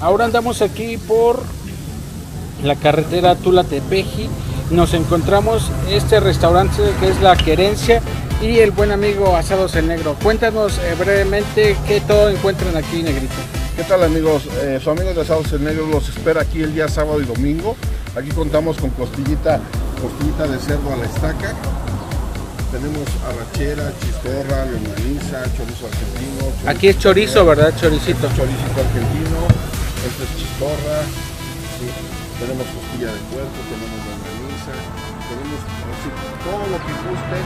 Ahora andamos aquí por la carretera Tula-Tepeji. Nos encontramos este restaurante que es La Querencia y el buen amigo Asados el Negro. Cuéntanos eh, brevemente qué todo encuentran aquí, Negrito. ¿Qué tal amigos? Eh, su amigo de Asados el Negro los espera aquí el día sábado y domingo. Aquí contamos con costillita, costillita de cerdo a la estaca. Tenemos arrachera, chistorra, longaniza, chorizo argentino. chorizo Aquí es chorizo, ¿verdad? Choricito. Choricito argentino, esto es chistorra, sí. tenemos costilla de puerco, tenemos longaniza, tenemos así, todo lo que gusten.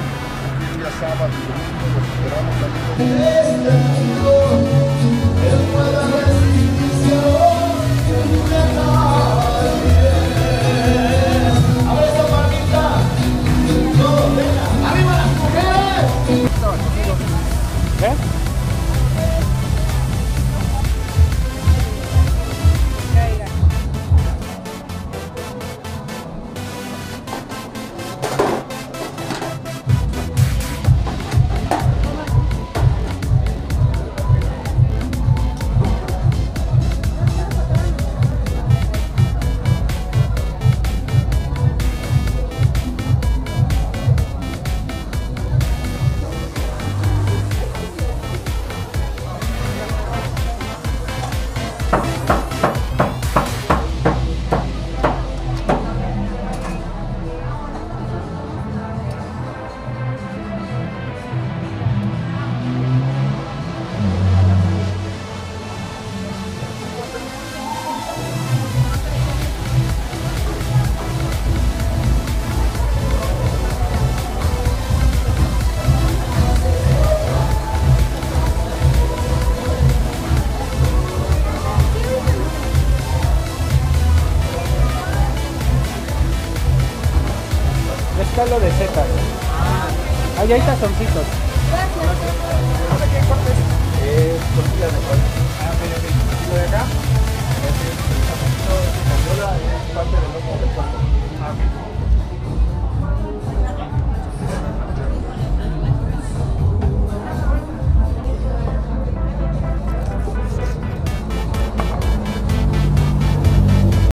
Día sábado y domingo los esperamos amigos. Escalo de setas. Ahí hay tazoncitos. Eh, tortilla de puerco. ¿Lo de?